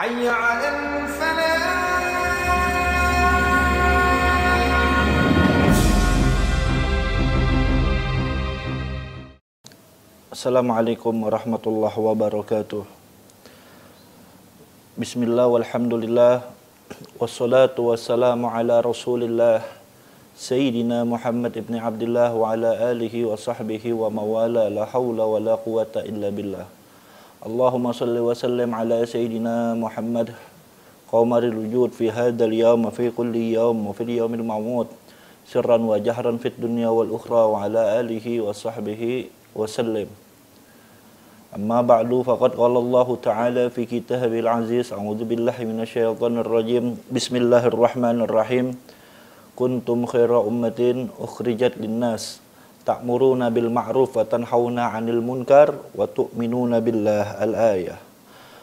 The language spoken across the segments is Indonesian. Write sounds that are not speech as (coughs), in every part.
السلام عليكم ورحمة الله وبركاته. بسم الله والحمد لله والصلاة والسلام على رسول الله سيدنا محمد ابن عبد الله وعلى آله وصحبه وموالاه لا حول ولا قوة إلا بالله. اللهم صل وسلم على سيدنا محمد. قمر الوجود في هذا اليوم في كل يوم وفي اليوم الموعود. سرا وجهرا في الدنيا والأخرى وعلى آله وصحبه وسلم. أما بعد فقد قال الله تعالى في كتابه العزيز أعوذ بالله من الشيطان الرجيم. بسم الله الرحمن الرحيم. كنتم خير أمة أخرجت للناس. ta'muruna bil ma'ruf wa tanhauna 'anil munkar wa tu'minuna billah al ayah.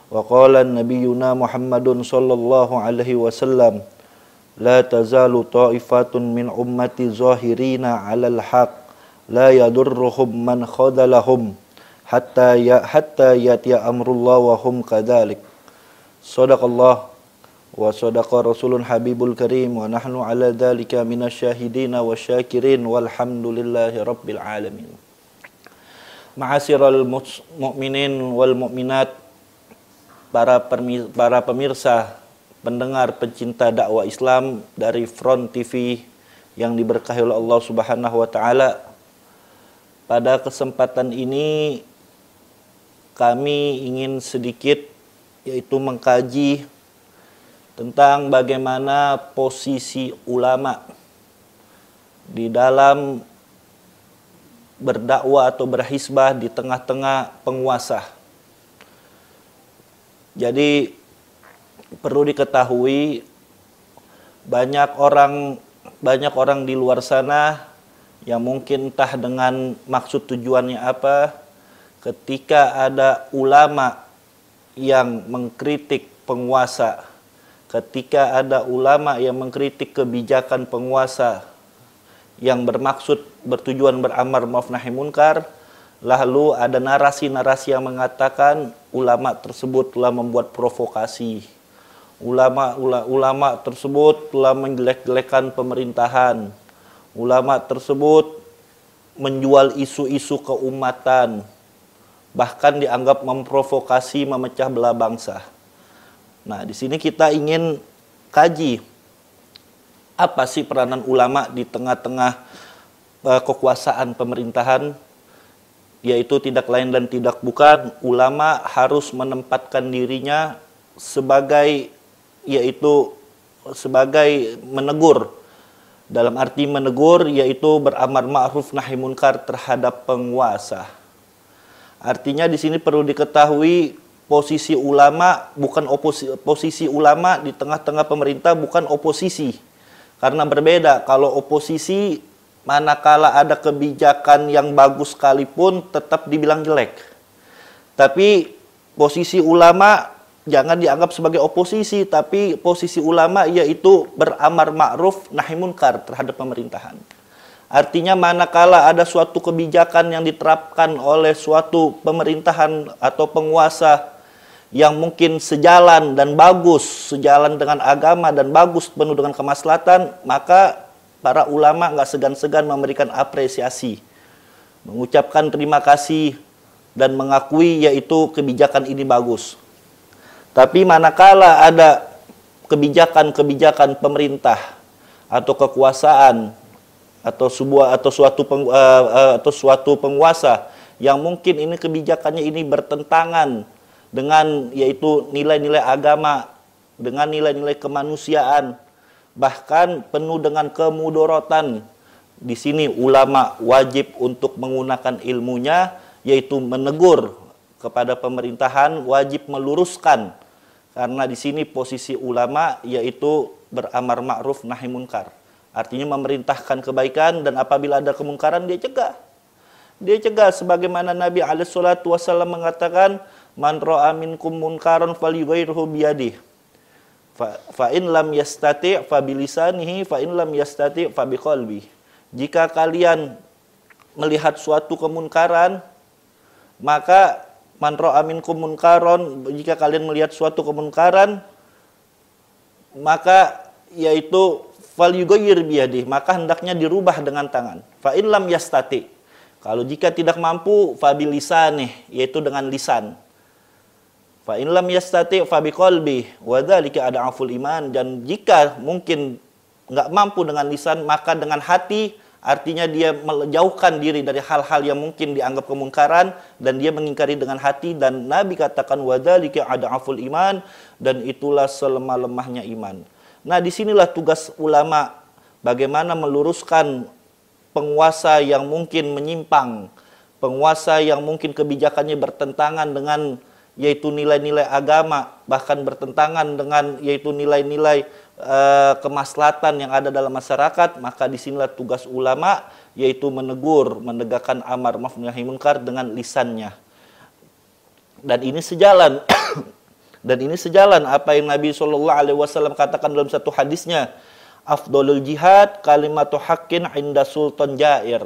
Wa qala an nabiyuna muhammadun sallallahu alaihi wasallam la tazalu ta'ifatun min ummati zahirina 'alal haq la yadurruhum man khadalahum hatta ya hatta yati amrullah wa hum kadhalik. Sadaqallah. wa sadaqa rasulun habibul karim wa nahnu ala dhalika minasyahidina wa syakirin walhamdulillahi rabbil alamin. Ma'asiral mu'minin wal mu'minat para para pemirsa pendengar pencinta dakwah Islam dari Front TV yang diberkahi oleh Allah Subhanahu wa taala pada kesempatan ini kami ingin sedikit yaitu mengkaji tentang bagaimana posisi ulama di dalam berdakwah atau berhisbah di tengah-tengah penguasa. Jadi perlu diketahui banyak orang banyak orang di luar sana yang mungkin entah dengan maksud tujuannya apa ketika ada ulama yang mengkritik penguasa ketika ada ulama yang mengkritik kebijakan penguasa yang bermaksud bertujuan beramar maaf nahi munkar lalu ada narasi-narasi yang mengatakan ulama tersebut telah membuat provokasi. Ulama ulama tersebut telah menjelek-jelekan pemerintahan. Ulama tersebut menjual isu-isu keumatan. Bahkan dianggap memprovokasi memecah belah bangsa. Nah, di sini kita ingin kaji apa sih peranan ulama di tengah-tengah uh, kekuasaan pemerintahan yaitu tidak lain dan tidak bukan ulama harus menempatkan dirinya sebagai yaitu sebagai menegur dalam arti menegur yaitu beramar ma'ruf nahi munkar terhadap penguasa. Artinya di sini perlu diketahui posisi ulama bukan oposisi posisi ulama di tengah-tengah pemerintah bukan oposisi. Karena berbeda kalau oposisi manakala ada kebijakan yang bagus sekalipun tetap dibilang jelek. Tapi posisi ulama jangan dianggap sebagai oposisi, tapi posisi ulama yaitu beramar ma'ruf nahi munkar terhadap pemerintahan. Artinya manakala ada suatu kebijakan yang diterapkan oleh suatu pemerintahan atau penguasa yang mungkin sejalan dan bagus, sejalan dengan agama dan bagus penuh dengan kemaslahatan, maka para ulama nggak segan-segan memberikan apresiasi, mengucapkan terima kasih dan mengakui yaitu kebijakan ini bagus. Tapi manakala ada kebijakan-kebijakan pemerintah atau kekuasaan atau sebuah atau suatu peng, uh, uh, atau suatu penguasa yang mungkin ini kebijakannya ini bertentangan dengan yaitu nilai-nilai agama, dengan nilai-nilai kemanusiaan, bahkan penuh dengan kemudorotan. Di sini ulama wajib untuk menggunakan ilmunya yaitu menegur kepada pemerintahan wajib meluruskan karena di sini posisi ulama yaitu beramar ma'ruf nahi munkar. Artinya memerintahkan kebaikan dan apabila ada kemungkaran dia cegah. Dia cegah sebagaimana Nabi alaihi salatu wasallam mengatakan man ra'a minkum munkaran falyughayyirhu biyadihi. Fa, fa in lam yastati' fa bilisanihi fa in lam yastati' fa biqalbi. Jika kalian melihat suatu kemunkaran maka man ra'a minkum munkaron jika kalian melihat suatu kemunkaran maka yaitu fal yughayyir biyadih maka hendaknya dirubah dengan tangan fa in lam yastati kalau jika tidak mampu fa bilisanih yaitu dengan lisan fa in lam yastati fa biqalbi wa dzalika ad'aful iman dan jika mungkin nggak mampu dengan lisan maka dengan hati Artinya dia menjauhkan diri dari hal-hal yang mungkin dianggap kemungkaran dan dia mengingkari dengan hati dan Nabi katakan wadzalika adaful iman dan itulah selemah-lemahnya iman. Nah, di sinilah tugas ulama bagaimana meluruskan penguasa yang mungkin menyimpang, penguasa yang mungkin kebijakannya bertentangan dengan yaitu nilai-nilai agama, bahkan bertentangan dengan yaitu nilai-nilai uh, kemaslahatan yang ada dalam masyarakat, maka di sinilah tugas ulama yaitu menegur, menegakkan amar ma'ruf nahi munkar dengan lisannya. Dan ini sejalan (coughs) dan ini sejalan apa yang Nabi Shallallahu Alaihi Wasallam katakan dalam satu hadisnya, afdolul jihad kalimatu hakin inda sultan jair.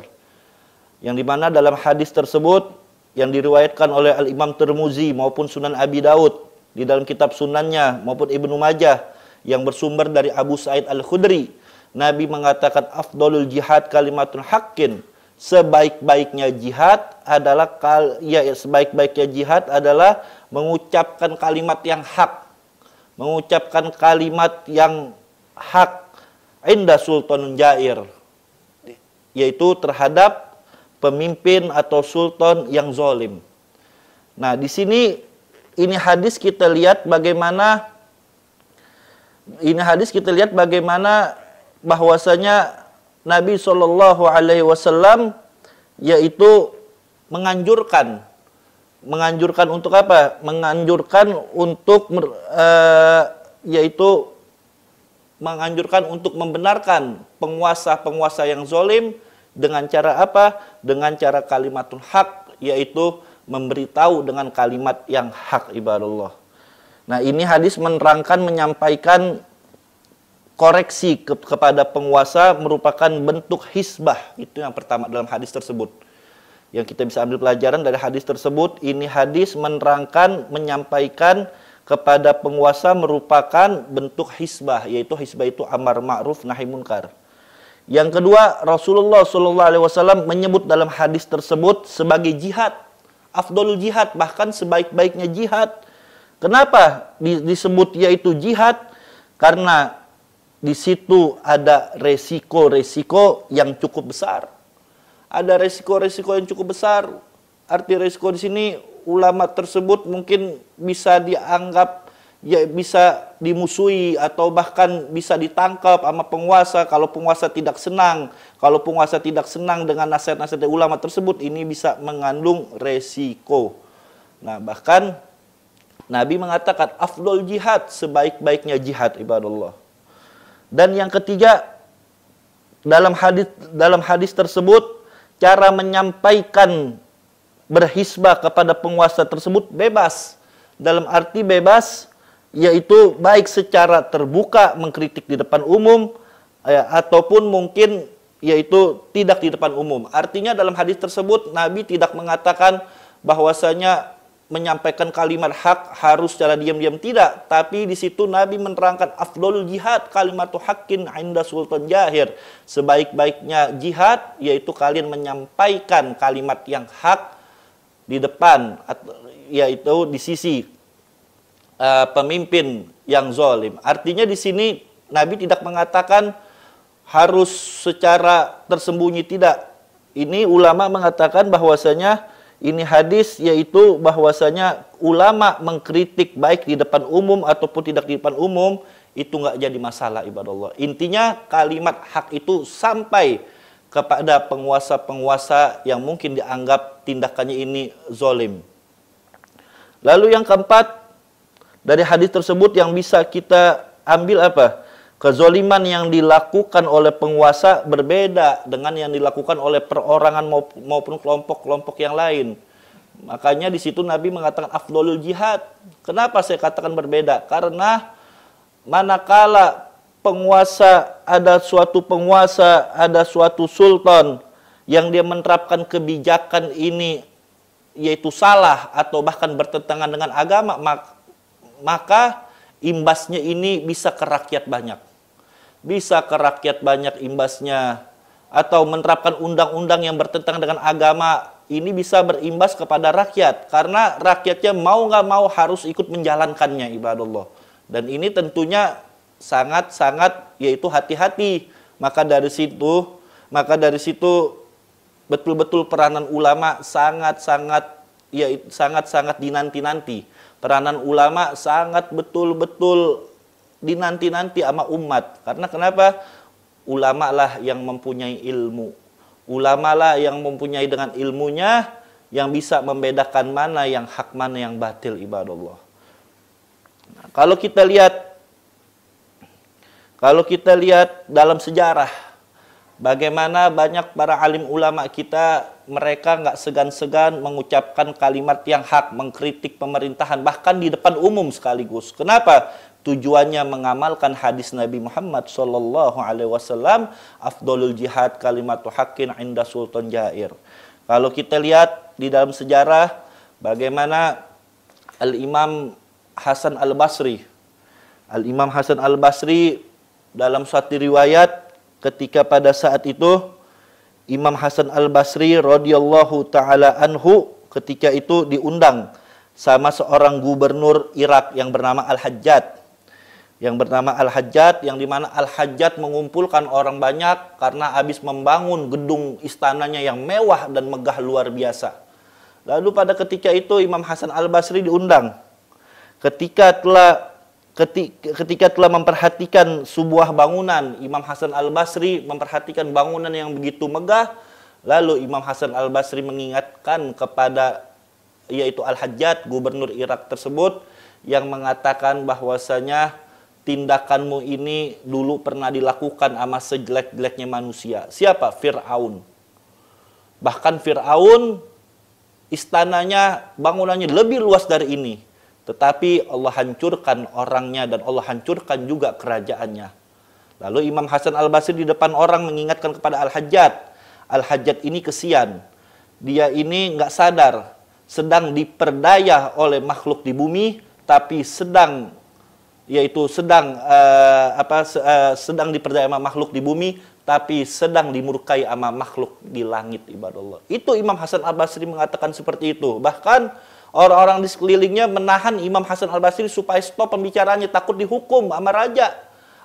Yang di mana dalam hadis tersebut yang diriwayatkan oleh Al Imam Termuzi maupun Sunan Abi Daud di dalam kitab Sunannya maupun Ibnu Majah yang bersumber dari Abu Sa'id Al-Khudri. Nabi mengatakan afdolul jihad kalimatun hakin. Sebaik-baiknya jihad adalah kal ya sebaik-baiknya jihad adalah mengucapkan kalimat yang hak. Mengucapkan kalimat yang hak inda sultanun jair yaitu terhadap pemimpin atau sultan yang zolim. Nah, di sini ini hadis kita lihat bagaimana ini hadis kita lihat bagaimana bahwasanya Nabi Shallallahu Alaihi Wasallam yaitu menganjurkan menganjurkan untuk apa? Menganjurkan untuk uh, yaitu menganjurkan untuk membenarkan penguasa-penguasa yang zolim dengan cara apa? Dengan cara kalimatul hak yaitu memberitahu dengan kalimat yang hak ibadallah. Nah, ini hadis menerangkan menyampaikan koreksi ke kepada penguasa merupakan bentuk hisbah. Itu yang pertama dalam hadis tersebut. Yang kita bisa ambil pelajaran dari hadis tersebut, ini hadis menerangkan menyampaikan kepada penguasa merupakan bentuk hisbah, yaitu hisbah itu amar ma'ruf nahi munkar. Yang kedua, Rasulullah Shallallahu Alaihi Wasallam menyebut dalam hadis tersebut sebagai jihad, afdolul jihad, bahkan sebaik-baiknya jihad Kenapa disebut yaitu jihad? Karena di situ ada resiko-resiko yang cukup besar. Ada resiko-resiko yang cukup besar. Arti resiko di sini ulama tersebut mungkin bisa dianggap ya bisa dimusuhi atau bahkan bisa ditangkap sama penguasa kalau penguasa tidak senang kalau penguasa tidak senang dengan nasihat-nasihat ulama tersebut ini bisa mengandung resiko nah bahkan Nabi mengatakan afdol jihad sebaik-baiknya jihad ibadallah. Dan yang ketiga dalam hadis dalam hadis tersebut cara menyampaikan berhisbah kepada penguasa tersebut bebas. Dalam arti bebas yaitu baik secara terbuka mengkritik di depan umum ya, ataupun mungkin yaitu tidak di depan umum. Artinya dalam hadis tersebut Nabi tidak mengatakan bahwasanya menyampaikan kalimat hak harus secara diam-diam tidak, tapi di situ Nabi menerangkan afdol jihad kalimat hakin inda sultan jahir. Sebaik-baiknya jihad yaitu kalian menyampaikan kalimat yang hak di depan yaitu di sisi uh, pemimpin yang zalim. Artinya di sini Nabi tidak mengatakan harus secara tersembunyi tidak. Ini ulama mengatakan bahwasanya ini hadis yaitu bahwasanya ulama mengkritik baik di depan umum ataupun tidak di depan umum itu nggak jadi masalah ibadah Allah. Intinya kalimat hak itu sampai kepada penguasa-penguasa yang mungkin dianggap tindakannya ini zolim. Lalu yang keempat dari hadis tersebut yang bisa kita ambil apa? Kezoliman yang dilakukan oleh penguasa berbeda dengan yang dilakukan oleh perorangan maupun kelompok-kelompok yang lain. Makanya di situ Nabi mengatakan afdolul jihad. Kenapa saya katakan berbeda? Karena manakala penguasa ada suatu penguasa, ada suatu sultan yang dia menerapkan kebijakan ini yaitu salah atau bahkan bertentangan dengan agama maka imbasnya ini bisa ke rakyat banyak. Bisa ke rakyat banyak imbasnya. Atau menerapkan undang-undang yang bertentangan dengan agama ini bisa berimbas kepada rakyat. Karena rakyatnya mau nggak mau harus ikut menjalankannya ibadallah. Dan ini tentunya sangat-sangat yaitu hati-hati. Maka dari situ maka dari situ betul-betul peranan ulama sangat-sangat ya sangat-sangat dinanti-nanti peranan ulama sangat betul-betul dinanti-nanti sama umat. Karena kenapa? Ulama lah yang mempunyai ilmu. Ulama lah yang mempunyai dengan ilmunya yang bisa membedakan mana yang hak mana yang batil ibadallah. Nah, kalau kita lihat kalau kita lihat dalam sejarah bagaimana banyak para alim ulama kita mereka nggak segan-segan mengucapkan kalimat yang hak mengkritik pemerintahan bahkan di depan umum sekaligus. Kenapa? tujuannya mengamalkan hadis Nabi Muhammad Sallallahu Alaihi Wasallam afdolul jihad kalimatu hakin inda sultan jair kalau kita lihat di dalam sejarah bagaimana Al Imam Hasan Al Basri Al Imam Hasan Al Basri dalam suatu riwayat ketika pada saat itu Imam Hasan Al Basri radhiyallahu taala anhu ketika itu diundang sama seorang gubernur Irak yang bernama Al Hajjat yang bernama Al-Hajjat yang di mana Al-Hajjat mengumpulkan orang banyak karena habis membangun gedung istananya yang mewah dan megah luar biasa. Lalu pada ketika itu Imam Hasan Al-Basri diundang. Ketika telah ketika, ketika telah memperhatikan sebuah bangunan, Imam Hasan Al-Basri memperhatikan bangunan yang begitu megah, lalu Imam Hasan Al-Basri mengingatkan kepada yaitu Al-Hajjat, gubernur Irak tersebut yang mengatakan bahwasanya tindakanmu ini dulu pernah dilakukan sama sejelek-jeleknya manusia. Siapa? Fir'aun. Bahkan Fir'aun istananya, bangunannya lebih luas dari ini. Tetapi Allah hancurkan orangnya dan Allah hancurkan juga kerajaannya. Lalu Imam Hasan Al-Basri di depan orang mengingatkan kepada Al-Hajjat. Al-Hajjat ini kesian. Dia ini nggak sadar sedang diperdaya oleh makhluk di bumi, tapi sedang yaitu sedang uh, apa uh, sedang diperdaya sama makhluk di bumi tapi sedang dimurkai sama makhluk di langit ibadah Itu Imam Hasan Al-Basri mengatakan seperti itu. Bahkan orang-orang di sekelilingnya menahan Imam Hasan Al-Basri supaya stop pembicaraannya takut dihukum sama raja,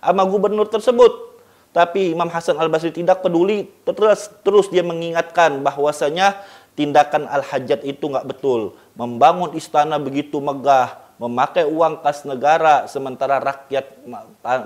sama gubernur tersebut. Tapi Imam Hasan Al-Basri tidak peduli, terus terus dia mengingatkan bahwasanya tindakan Al-Hajjat itu nggak betul. Membangun istana begitu megah, memakai uang kas negara sementara rakyat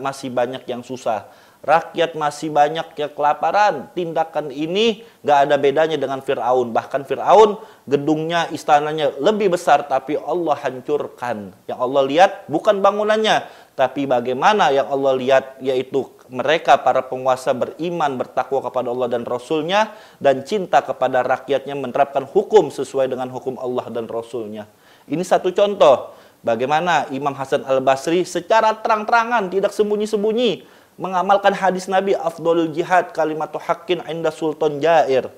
masih banyak yang susah. Rakyat masih banyak yang kelaparan. Tindakan ini gak ada bedanya dengan Fir'aun. Bahkan Fir'aun gedungnya, istananya lebih besar tapi Allah hancurkan. Yang Allah lihat bukan bangunannya. Tapi bagaimana yang Allah lihat yaitu mereka para penguasa beriman, bertakwa kepada Allah dan Rasulnya. Dan cinta kepada rakyatnya menerapkan hukum sesuai dengan hukum Allah dan Rasulnya. Ini satu contoh Bagaimana Imam Hasan Al-Basri secara terang-terangan tidak sembunyi-sembunyi mengamalkan hadis Nabi afdolul jihad kalimatu hakin inda sultan jair.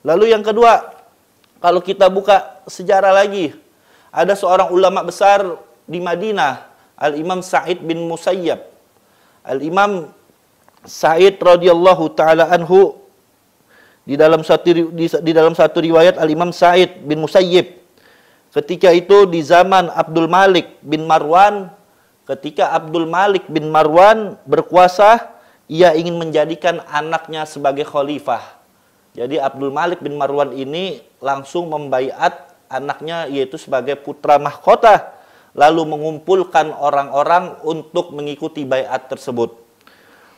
Lalu yang kedua, kalau kita buka sejarah lagi, ada seorang ulama besar di Madinah, Al-Imam Sa'id bin Musayyab. Al-Imam Sa'id radhiyallahu taala anhu di dalam satu di, di dalam satu riwayat Al-Imam Sa'id bin Musayyib Ketika itu di zaman Abdul Malik bin Marwan, ketika Abdul Malik bin Marwan berkuasa, ia ingin menjadikan anaknya sebagai khalifah. Jadi Abdul Malik bin Marwan ini langsung membaiat anaknya yaitu sebagai putra mahkota, lalu mengumpulkan orang-orang untuk mengikuti baiat tersebut.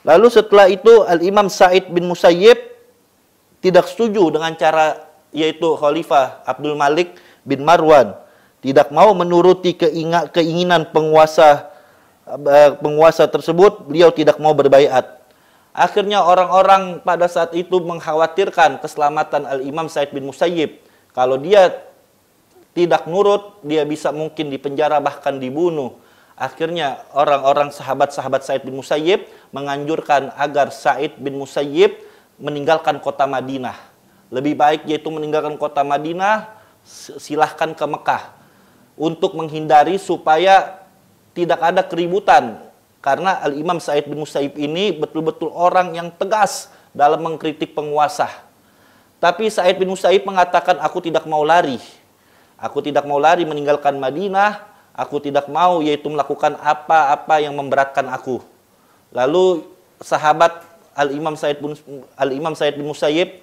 Lalu setelah itu Al-Imam Said bin Musayyib tidak setuju dengan cara yaitu khalifah Abdul Malik bin Marwan tidak mau menuruti keinginan penguasa penguasa tersebut, beliau tidak mau berbaiat. Akhirnya orang-orang pada saat itu mengkhawatirkan keselamatan Al-Imam Said bin Musayyib. Kalau dia tidak nurut, dia bisa mungkin dipenjara bahkan dibunuh. Akhirnya orang-orang sahabat-sahabat Said bin Musayyib menganjurkan agar Said bin Musayyib meninggalkan kota Madinah. Lebih baik yaitu meninggalkan kota Madinah silahkan ke Mekah untuk menghindari supaya tidak ada keributan karena Al Imam Said bin Musaib ini betul-betul orang yang tegas dalam mengkritik penguasa. Tapi Said bin Musaib mengatakan aku tidak mau lari. Aku tidak mau lari meninggalkan Madinah, aku tidak mau yaitu melakukan apa-apa yang memberatkan aku. Lalu sahabat Al Imam Said bin Al Imam Said bin Musayyib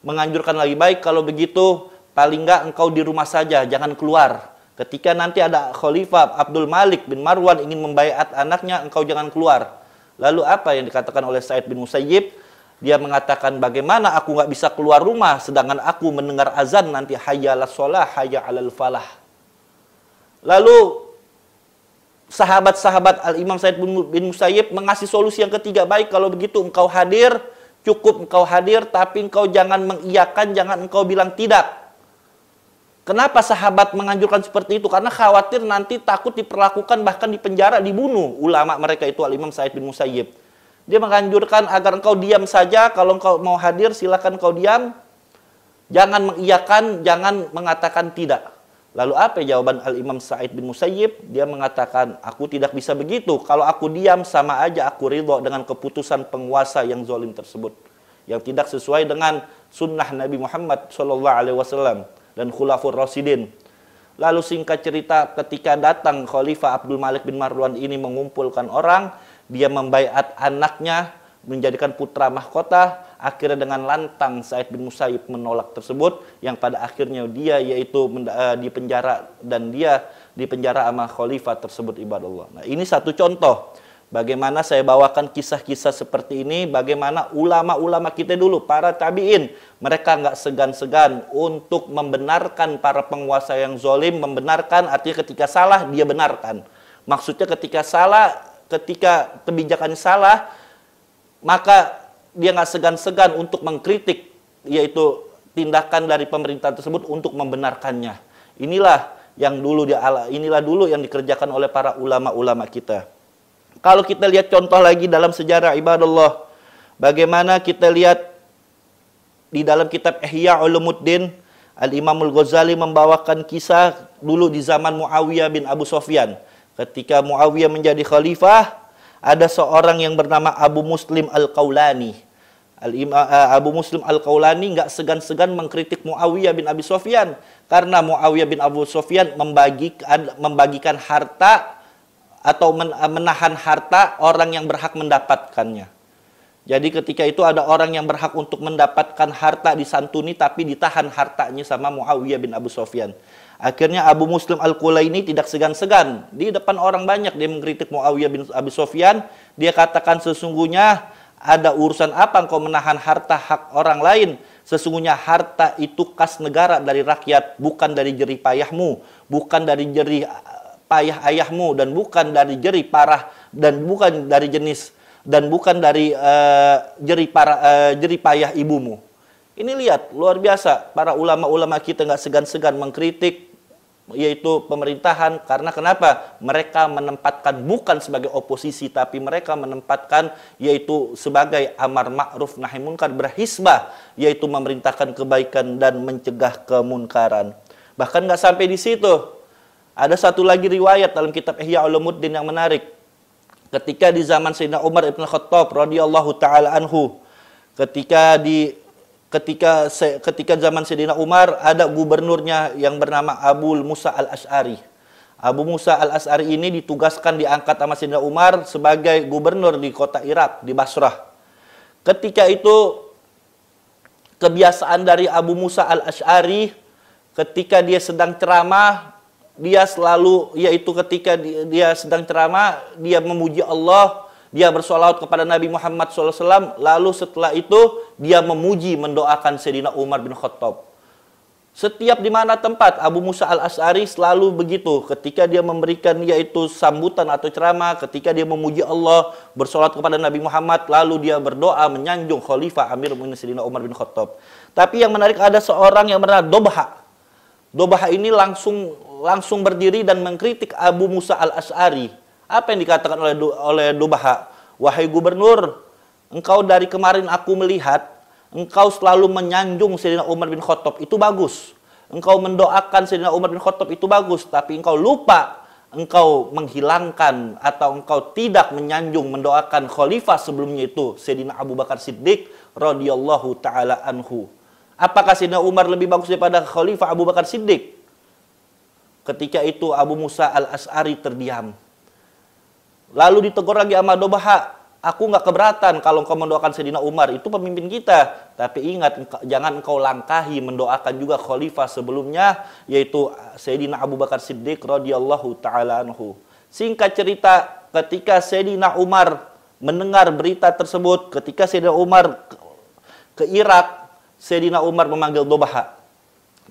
menganjurkan lagi baik kalau begitu paling enggak engkau di rumah saja jangan keluar. Ketika nanti ada Khalifah Abdul Malik bin Marwan ingin membaiat anaknya engkau jangan keluar. Lalu apa yang dikatakan oleh Said bin Musayyib? Dia mengatakan bagaimana aku nggak bisa keluar rumah sedangkan aku mendengar azan nanti hayya ala sholah hayya alal falah. Lalu sahabat-sahabat Al-Imam Said bin Musayyib mengasih solusi yang ketiga. Baik kalau begitu engkau hadir, cukup engkau hadir tapi engkau jangan mengiyakan, jangan engkau bilang tidak. Kenapa sahabat menganjurkan seperti itu? Karena khawatir nanti takut diperlakukan bahkan di penjara dibunuh ulama mereka itu Al-Imam Said bin Musayyib. Dia menganjurkan agar engkau diam saja, kalau engkau mau hadir silakan engkau diam. Jangan mengiyakan, jangan mengatakan tidak. Lalu apa jawaban Al-Imam Sa'id bin Musayyib? Dia mengatakan, aku tidak bisa begitu. Kalau aku diam sama aja aku ridho dengan keputusan penguasa yang zalim tersebut. Yang tidak sesuai dengan sunnah Nabi Muhammad SAW dan khulafur rasidin. Lalu singkat cerita ketika datang Khalifah Abdul Malik bin Marwan ini mengumpulkan orang, dia membaiat anaknya menjadikan putra mahkota akhirnya dengan lantang Said bin Musayyib menolak tersebut yang pada akhirnya dia yaitu uh, di penjara dan dia di penjara sama khalifah tersebut ibadallah. Nah, ini satu contoh bagaimana saya bawakan kisah-kisah seperti ini bagaimana ulama-ulama kita dulu para tabiin mereka nggak segan-segan untuk membenarkan para penguasa yang zolim membenarkan artinya ketika salah dia benarkan maksudnya ketika salah ketika kebijakan salah, maka dia nggak segan-segan untuk mengkritik, yaitu tindakan dari pemerintah tersebut untuk membenarkannya. Inilah yang dulu dia inilah dulu yang dikerjakan oleh para ulama-ulama kita. Kalau kita lihat contoh lagi dalam sejarah ibadallah, bagaimana kita lihat di dalam kitab Ihya Ulumuddin, Al-Imam Al-Ghazali membawakan kisah dulu di zaman Muawiyah bin Abu Sofyan ketika Muawiyah menjadi khalifah, ada seorang yang bernama Abu Muslim Al-Qaulani. Eh, Abu Muslim Al-Qaulani nggak segan-segan mengkritik Muawiyah bin Abi Sofyan karena Muawiyah bin Abu Sofyan membagikan, membagikan harta atau menahan harta orang yang berhak mendapatkannya. Jadi ketika itu ada orang yang berhak untuk mendapatkan harta disantuni tapi ditahan hartanya sama Muawiyah bin Abu Sofyan. Akhirnya Abu Muslim Al-Qulaini tidak segan-segan. Di depan orang banyak dia mengkritik Muawiyah bin Abi Sofyan. Dia katakan sesungguhnya ada urusan apa engkau menahan harta hak orang lain. Sesungguhnya harta itu kas negara dari rakyat. Bukan dari jerih payahmu. Bukan dari jerih payah ayahmu. Dan bukan dari jerih parah. Dan bukan dari jenis. Dan bukan dari uh, jerih, para, uh, jerih payah ibumu. Ini lihat, luar biasa. Para ulama-ulama kita nggak segan-segan mengkritik yaitu pemerintahan karena kenapa mereka menempatkan bukan sebagai oposisi tapi mereka menempatkan yaitu sebagai amar ma'ruf nahi munkar berhisbah yaitu memerintahkan kebaikan dan mencegah kemunkaran bahkan nggak sampai di situ ada satu lagi riwayat dalam kitab Ihya Ulumuddin yang menarik ketika di zaman Sayyidina Umar ibn Khattab radhiyallahu taala anhu ketika di ketika ketika zaman Sayyidina Umar ada gubernurnya yang bernama Abu Musa Al-Ash'ari. Abu Musa Al-Ash'ari ini ditugaskan diangkat sama Sayyidina Umar sebagai gubernur di kota Irak, di Basrah. Ketika itu kebiasaan dari Abu Musa Al-Ash'ari ketika dia sedang ceramah, dia selalu yaitu ketika dia sedang ceramah, dia memuji Allah, dia bersolawat kepada Nabi Muhammad SAW, lalu setelah itu dia memuji, mendoakan Sayyidina Umar bin Khattab. Setiap di mana tempat Abu Musa al-As'ari selalu begitu. Ketika dia memberikan yaitu sambutan atau ceramah, ketika dia memuji Allah, bersolat kepada Nabi Muhammad, lalu dia berdoa menyanjung Khalifah Amir Mu'minin Sayyidina Umar bin Khattab. Tapi yang menarik ada seorang yang bernama Dobha. Dobha ini langsung langsung berdiri dan mengkritik Abu Musa al-As'ari apa yang dikatakan oleh oleh Dubaha? Wahai gubernur, engkau dari kemarin aku melihat engkau selalu menyanjung Sayyidina Umar bin Khattab. Itu bagus. engkau mendoakan Sayyidina Umar bin Khattab itu bagus, tapi engkau lupa engkau menghilangkan atau engkau tidak menyanjung mendoakan khalifah sebelumnya itu Sayyidina Abu Bakar Siddiq radhiyallahu taala anhu. Apakah Sayyidina Umar lebih bagus daripada khalifah Abu Bakar Siddiq? Ketika itu Abu Musa al-As'ari terdiam. Lalu ditegur lagi sama Dobaha, aku nggak keberatan kalau engkau mendoakan Sayyidina Umar, itu pemimpin kita. Tapi ingat, jangan engkau langkahi mendoakan juga khalifah sebelumnya, yaitu Sayyidina Abu Bakar Siddiq radhiyallahu taala anhu. Singkat cerita, ketika Sayyidina Umar mendengar berita tersebut, ketika Sayyidina Umar ke, Irak, Sayyidina Umar memanggil Dobaha.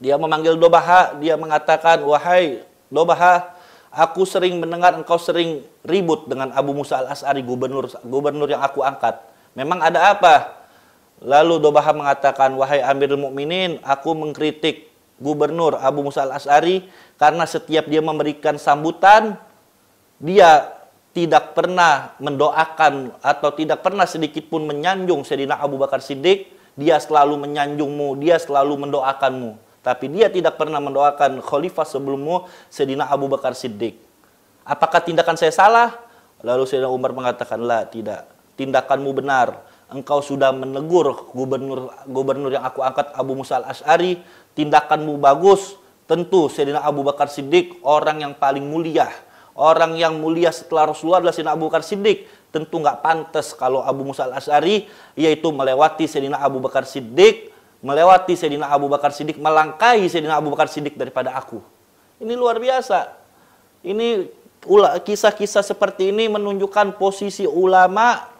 Dia memanggil Dobaha, dia mengatakan, "Wahai Dobaha, Aku sering mendengar engkau sering ribut dengan Abu Musa al-As'ari, gubernur gubernur yang aku angkat. Memang ada apa? Lalu Dobaha mengatakan, wahai Amirul Mukminin, aku mengkritik gubernur Abu Musa al-As'ari karena setiap dia memberikan sambutan, dia tidak pernah mendoakan atau tidak pernah sedikit pun menyanjung Sayyidina Abu Bakar Siddiq, dia selalu menyanjungmu, dia selalu mendoakanmu. Tapi dia tidak pernah mendoakan khalifah sebelummu, Sayyidina Abu Bakar Siddiq. Apakah tindakan saya salah? Lalu Sayyidina Umar mengatakan, lah tidak. Tindakanmu benar. Engkau sudah menegur gubernur gubernur yang aku angkat Abu Musa al-Ash'ari. Tindakanmu bagus. Tentu Sayyidina Abu Bakar Siddiq orang yang paling mulia. Orang yang mulia setelah Rasulullah adalah Sayyidina Abu Bakar Siddiq. Tentu nggak pantas kalau Abu Musa al-Ash'ari yaitu melewati Sayyidina Abu Bakar Siddiq melewati Sayyidina Abu Bakar Siddiq, melangkahi Sayyidina Abu Bakar Siddiq daripada aku. Ini luar biasa. Ini kisah-kisah seperti ini menunjukkan posisi ulama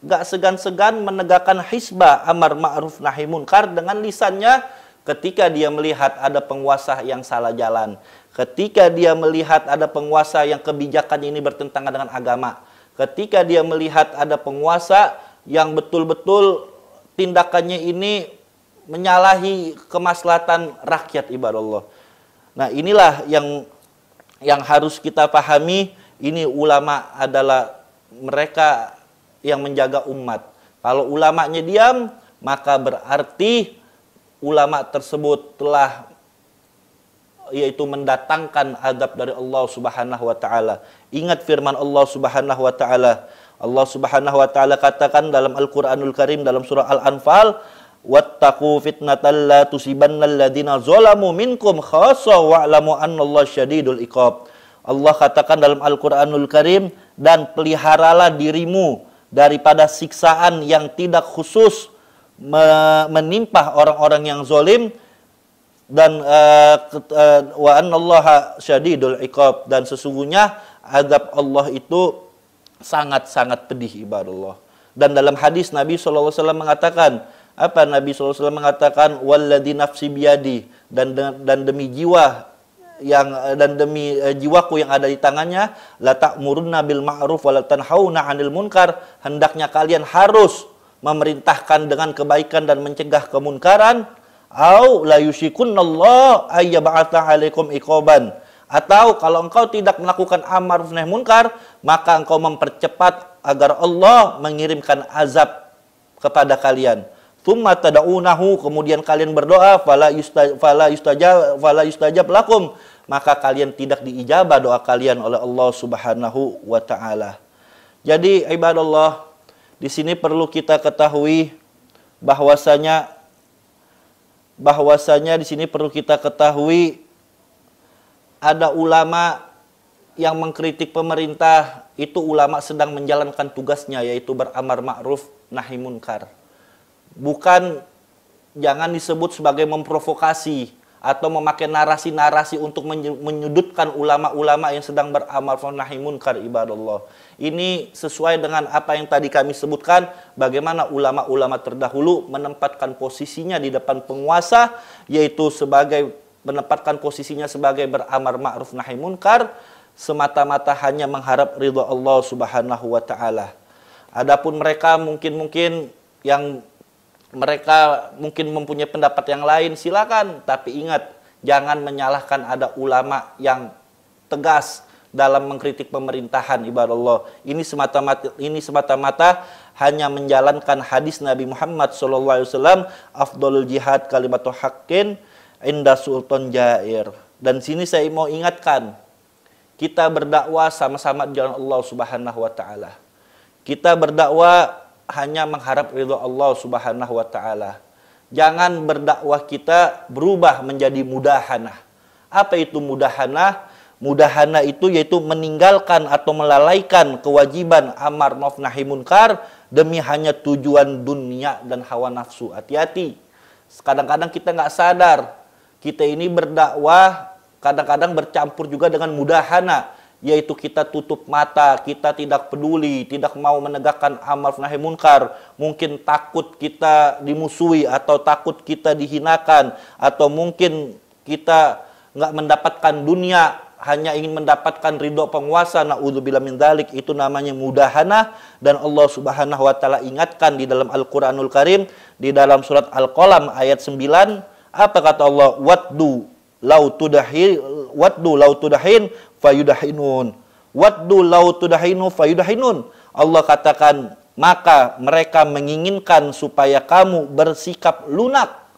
gak segan-segan menegakkan hisbah amar ma'ruf nahi munkar dengan lisannya ketika dia melihat ada penguasa yang salah jalan. Ketika dia melihat ada penguasa yang kebijakan ini bertentangan dengan agama. Ketika dia melihat ada penguasa yang betul-betul tindakannya ini menyalahi kemaslahatan rakyat ibadah Allah. Nah, inilah yang yang harus kita pahami, ini ulama adalah mereka yang menjaga umat. Kalau ulamanya diam, maka berarti ulama tersebut telah yaitu mendatangkan adab dari Allah Subhanahu wa taala. Ingat firman Allah Subhanahu wa taala. Allah Subhanahu wa taala katakan dalam Al-Qur'anul Karim dalam surah Al-Anfal, wattaqu fitnatan la tusibanna alladziina zalamu minkum khassa wa'lamu annallaha syadidul iqab. Allah katakan dalam Al-Qur'anul Karim dan peliharalah dirimu daripada siksaan yang tidak khusus menimpa orang-orang yang zalim dan uh, uh, wa annallaha syadidul iqab dan sesungguhnya azab Allah itu sangat-sangat pedih ibadah Allah. Dan dalam hadis Nabi SAW mengatakan, apa? Nabi SAW mengatakan walladzi nafsi biadi dan dan demi jiwa yang dan demi uh, jiwaku yang ada di tangannya la ta'murunna bil ma'ruf wa la tanhauna 'anil munkar. Hendaknya kalian harus memerintahkan dengan kebaikan dan mencegah kemunkaran. Au la yushikunallah ayyab'atha 'alaikum iqaban. Atau kalau engkau tidak melakukan amar nahi munkar maka engkau mempercepat agar Allah mengirimkan azab kepada kalian Thumma tada'unahu kemudian kalian berdoa fala yustajab fala yustajab fala yustajab lakum maka kalian tidak diijabah doa kalian oleh Allah Subhanahu wa taala. Jadi ibadallah di sini perlu kita ketahui bahwasanya bahwasanya di sini perlu kita ketahui ada ulama yang mengkritik pemerintah itu ulama sedang menjalankan tugasnya yaitu beramar ma'ruf nahi munkar bukan jangan disebut sebagai memprovokasi atau memakai narasi-narasi untuk menyudutkan ulama-ulama yang sedang beramal nahi munkar ibadallah. Ini sesuai dengan apa yang tadi kami sebutkan bagaimana ulama-ulama terdahulu menempatkan posisinya di depan penguasa yaitu sebagai menempatkan posisinya sebagai beramar ma'ruf nahi munkar semata-mata hanya mengharap ridha Allah Subhanahu wa taala. Adapun mereka mungkin-mungkin yang mereka mungkin mempunyai pendapat yang lain silakan tapi ingat jangan menyalahkan ada ulama yang tegas dalam mengkritik pemerintahan ibadah Allah ini semata-mata ini semata-mata hanya menjalankan hadis Nabi Muhammad SAW afdolul jihad kalimatul haqqin inda sultan jair. Dan sini saya mau ingatkan, kita berdakwah sama-sama di jalan Allah Subhanahu wa taala. Kita berdakwah hanya mengharap ridho Allah Subhanahu wa taala. Jangan berdakwah kita berubah menjadi mudahana. Apa itu mudahana? Mudahana itu yaitu meninggalkan atau melalaikan kewajiban amar ma'ruf nahi munkar demi hanya tujuan dunia dan hawa nafsu. Hati-hati. Kadang-kadang kita nggak sadar kita ini berdakwah kadang-kadang bercampur juga dengan mudahana yaitu kita tutup mata, kita tidak peduli, tidak mau menegakkan amal nahi munkar, mungkin takut kita dimusuhi atau takut kita dihinakan atau mungkin kita nggak mendapatkan dunia hanya ingin mendapatkan ridho penguasa naudzubillah min dalik itu namanya mudahana dan Allah Subhanahu wa taala ingatkan di dalam Al-Qur'anul Karim di dalam surat Al-Qalam ayat 9 apa kata Allah? Waddu lau tudahi waddu lau tudahin fayudahinun. Waddu lau tudahinu fayudahinun. Allah katakan maka mereka menginginkan supaya kamu bersikap lunak.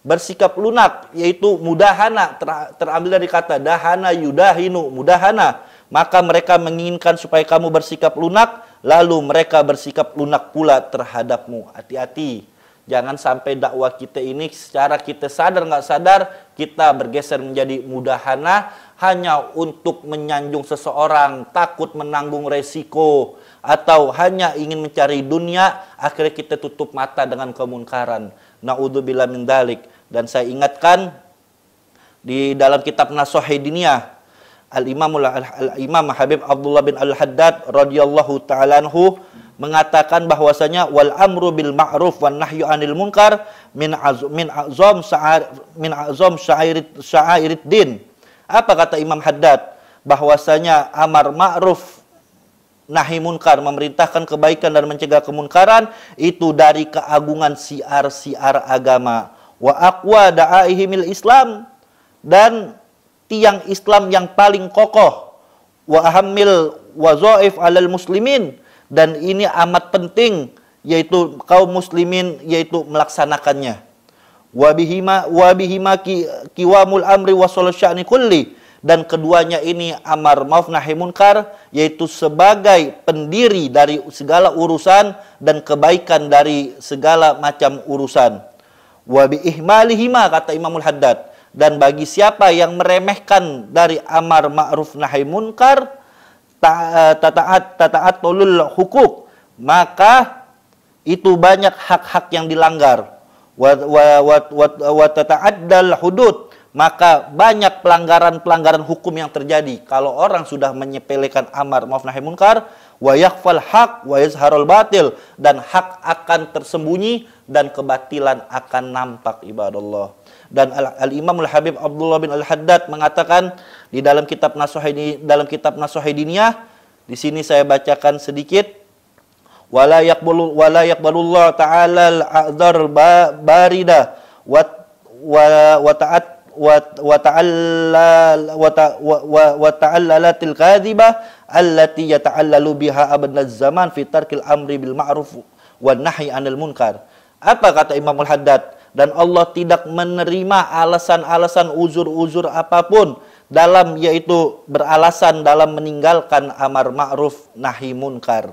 Bersikap lunak yaitu mudahana ter, terambil dari kata dahana yudahinu mudahana. Maka mereka menginginkan supaya kamu bersikap lunak lalu mereka bersikap lunak pula terhadapmu. Hati-hati Jangan sampai dakwah kita ini secara kita sadar nggak sadar kita bergeser menjadi mudahana hanya untuk menyanjung seseorang, takut menanggung resiko atau hanya ingin mencari dunia, akhirnya kita tutup mata dengan kemunkaran. Naudzubillah min dalik. Dan saya ingatkan di dalam kitab Nasuhi Diniyah Al-Imam Al-Imam Habib Abdullah bin Al-Haddad radhiyallahu taala anhu mengatakan bahwasanya wal amru bil ma'ruf wan nahyu anil munkar min az, min azam sa'ar min azam syairit syairid din. Apa kata Imam Haddad? Bahwasanya amar ma'ruf nahi munkar memerintahkan kebaikan dan mencegah kemunkaran itu dari keagungan siar-siar agama. Wa aqwa da'aihimil Islam dan tiang Islam yang paling kokoh. Wa ahammil wazaif alal muslimin dan ini amat penting yaitu kaum muslimin yaitu melaksanakannya wabihima wabihima ki, kiwamul amri wasol sya'ni kulli. Dan keduanya ini amar maaf nahi munkar yaitu sebagai pendiri dari segala urusan dan kebaikan dari segala macam urusan. Wabi ihmalihima kata Imamul Haddad. Dan bagi siapa yang meremehkan dari amar ma'ruf nahi munkar Eh, tataat tataat tolul hukuk maka itu banyak hak-hak yang dilanggar hudud. Maka banyak pelanggaran-pelanggaran hukum yang terjadi. Kalau orang sudah menyepelekan amar maaf nahi munkar wa yakhfal haq wa batil. Dan hak akan tersembunyi dan kebatilan akan nampak ibadah Allah dan Al-Imam Al-Habib Abdullah bin Al-Haddad mengatakan di dalam kitab Nasuhi dalam kitab Nasuhidiniyah di sini saya bacakan sedikit wala yaqbalu wala yaqbalullah ta'ala al-a'dzar barida. Wa wa ta'at wa ta'alla wa ta'allalatil kadhiba allati yata'allalu biha abadaz zaman fi tarkil amri bil ma'ruf wa nahyi 'anil munkar. Apa kata Imam Al-Haddad? Dan Allah tidak menerima alasan-alasan uzur-uzur apa pun dalam yaitu beralasan dalam meninggalkan amar ma'ruf nahi munkar.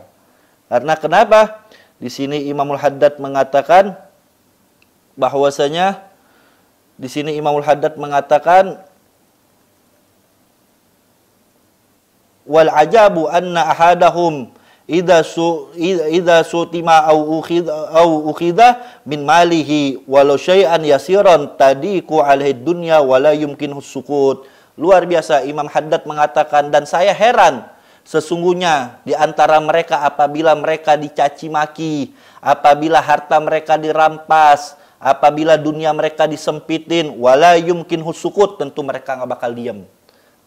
Karena kenapa? Di sini Imamul Haddad mengatakan bahwasanya di sini Imamul Haddad mengatakan wal ajabu anna ahadahum idza su idza sutima au ukhidha au ukhidha min malihi walau syai'an yasiran tadiku alaihi dunya wala yumkinu sukut luar biasa Imam Haddad mengatakan dan saya heran sesungguhnya di antara mereka apabila mereka dicaci maki apabila harta mereka dirampas apabila dunia mereka disempitin wala yumkin husukut tentu mereka nggak bakal diam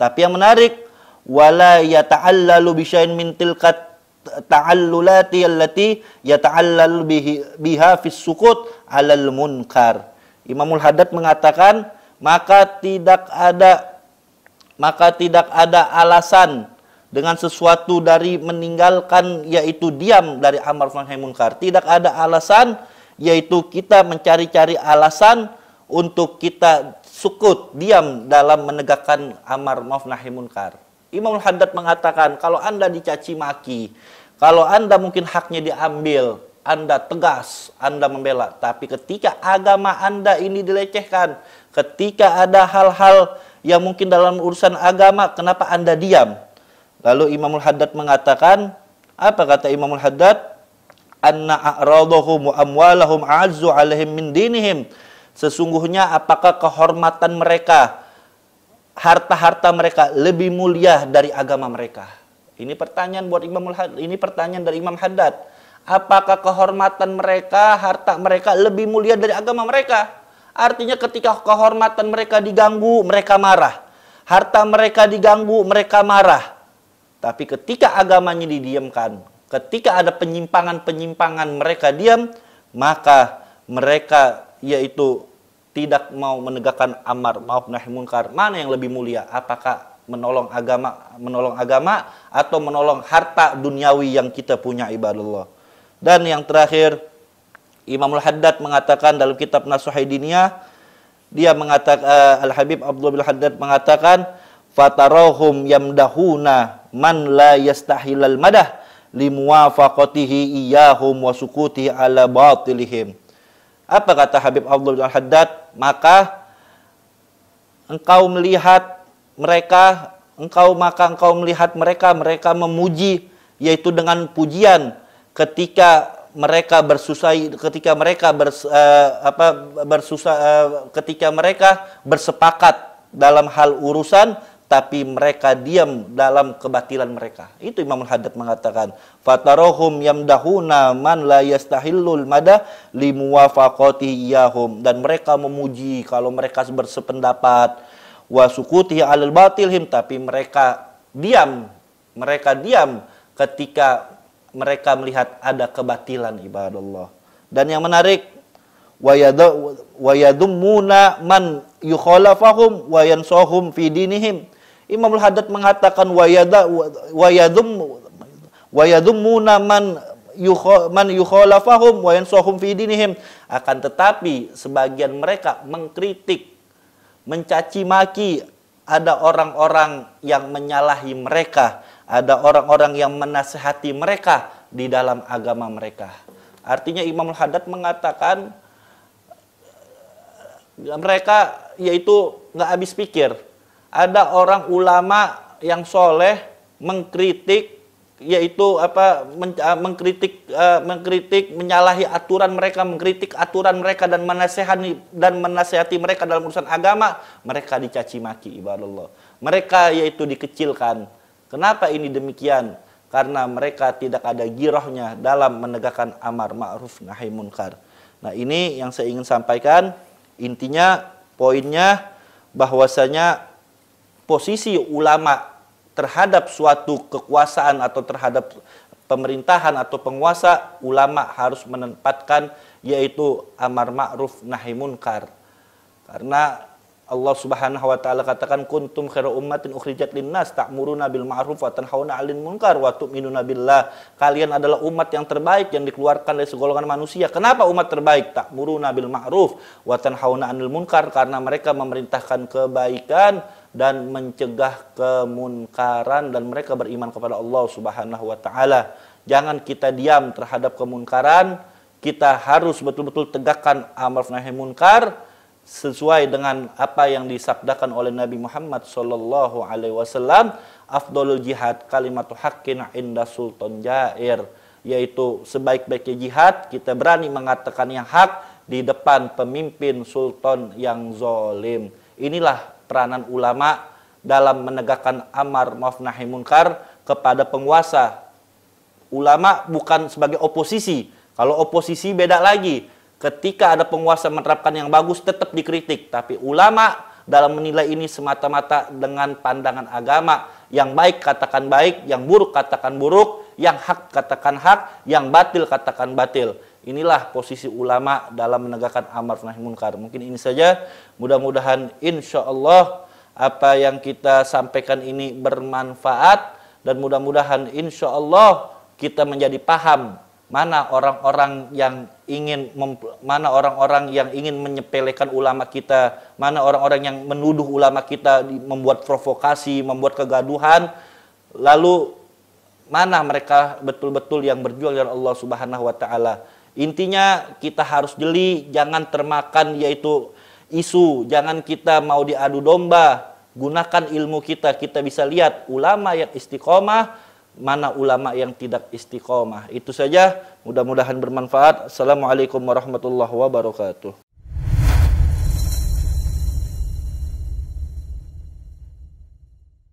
tapi yang menarik wala yata'allalu bisya'in min tilkat ta'allulati allati yata'allal bihi, biha fis sukut alal munkar. Imamul Haddad mengatakan maka tidak ada maka tidak ada alasan dengan sesuatu dari meninggalkan yaitu diam dari amar nahi munkar. Tidak ada alasan yaitu kita mencari-cari alasan untuk kita sukut, diam dalam menegakkan amar ma'ruf nahi munkar. Imam Haddad mengatakan kalau Anda dicaci maki, kalau Anda mungkin haknya diambil, Anda tegas, Anda membela. Tapi ketika agama Anda ini dilecehkan, ketika ada hal-hal yang mungkin dalam urusan agama, kenapa Anda diam? Lalu Imamul Haddad mengatakan, apa kata Imamul Haddad? Anna a'radahum wa amwalahum a'azzu alaihim min dinihim. Sesungguhnya apakah kehormatan mereka, harta-harta mereka lebih mulia dari agama mereka? Ini pertanyaan buat Imam Haddad. Ini pertanyaan dari Imam Haddad. Apakah kehormatan mereka, harta mereka lebih mulia dari agama mereka? Artinya ketika kehormatan mereka diganggu, mereka marah. Harta mereka diganggu, mereka marah. Tapi ketika agamanya didiamkan, ketika ada penyimpangan-penyimpangan mereka diam, maka mereka yaitu tidak mau menegakkan amar maaf nahi munkar. Mana yang lebih mulia? Apakah menolong agama menolong agama atau menolong harta duniawi yang kita punya ibadallah? Dan yang terakhir Imamul Haddad mengatakan dalam kitab Nasuhai Diniyah dia mengatakan uh, Al Habib Abdul Haddad mengatakan fatarahum yamdahuna man la yastahilal madah limuwafaqatihi iyahum wa sukutihi ala batilihim apa kata Habib Abdul Haddad? Maka engkau melihat mereka, engkau maka engkau melihat mereka, mereka memuji yaitu dengan pujian ketika mereka bersusah ketika mereka bers, uh, apa bersusah uh, ketika mereka bersepakat dalam hal urusan tapi mereka diam dalam kebatilan mereka. Itu Imam Haddad mengatakan, "Fatarohum yamdahuna man la yastahillul mada limuwafaqati iyahum." Dan mereka memuji kalau mereka bersependapat wa sukuti alal batilhim tapi mereka diam, mereka diam ketika mereka melihat ada kebatilan ibadah Allah. Dan yang menarik wa yadummuna man yukhalafahum wa yansahum fi dinihim Imam Al-Haddad mengatakan wayada wayadum wayadumuna man man yukhalafahum wa yansahum fi dinihim. Akan tetapi sebagian mereka mengkritik mencaci maki. Ada orang-orang yang menyalahi mereka ada orang-orang yang menasehati mereka di dalam agama mereka. Artinya Imam Al-Haddad mengatakan mereka yaitu nggak habis pikir ada orang ulama yang soleh mengkritik yaitu apa men, uh, mengkritik uh, mengkritik menyalahi aturan mereka mengkritik aturan mereka dan menasehati dan menasehati mereka dalam urusan agama mereka dicaci maki ibadah Allah mereka yaitu dikecilkan. Kenapa ini demikian? Karena mereka tidak ada girohnya dalam menegakkan amar ma'ruf nahi munkar. Nah ini yang saya ingin sampaikan. Intinya poinnya bahwasanya posisi ulama terhadap suatu kekuasaan atau terhadap pemerintahan atau penguasa, ulama harus menempatkan yaitu amar ma'ruf nahi munkar. Karena Allah Subhanahu wa taala katakan kuntum khairu ummatin ukhrijat linnas ta'muruna bil ma'ruf wa tanhauna 'anil munkar wa tu'minuna billah. Kalian adalah umat yang terbaik yang dikeluarkan dari segolongan manusia. Kenapa umat terbaik? Ta'muruna bil ma'ruf wa tanhauna 'anil munkar karena mereka memerintahkan kebaikan dan mencegah kemunkaran dan mereka beriman kepada Allah Subhanahu wa taala. Jangan kita diam terhadap kemunkaran, kita harus betul-betul tegakkan amar nahi munkar sesuai dengan apa yang disabdakan oleh Nabi Muhammad sallallahu alaihi wasallam. Afdolul jihad kalimatu haqqin inda sultan jair. Yaitu sebaik-baiknya jihad kita berani mengatakan yang hak di depan pemimpin sultan yang zolim inilah peranan ulama dalam menegakkan amar maaf nahi munkar kepada penguasa. Ulama bukan sebagai oposisi. Kalau oposisi beda lagi. Ketika ada penguasa menerapkan yang bagus tetap dikritik. Tapi ulama dalam menilai ini semata-mata dengan pandangan agama. Yang baik katakan baik yang buruk katakan buruk yang hak katakan hak yang batil katakan batil inilah posisi ulama dalam menegakkan amar nahi munkar. Mungkin ini saja. Mudah-mudahan insya Allah apa yang kita sampaikan ini bermanfaat. Dan mudah-mudahan insya Allah kita menjadi paham mana orang-orang yang ingin mana orang-orang yang ingin menyepelekan ulama kita, mana orang-orang yang menuduh ulama kita membuat provokasi, membuat kegaduhan, lalu mana mereka betul-betul yang berjuang dengan Allah Subhanahu wa taala. Intinya kita harus jeli, jangan termakan yaitu isu, jangan kita mau diadu domba, gunakan ilmu kita, kita bisa lihat ulama yang istiqomah mana ulama yang tidak istiqomah. Itu saja, mudah-mudahan bermanfaat. Assalamualaikum warahmatullahi wabarakatuh.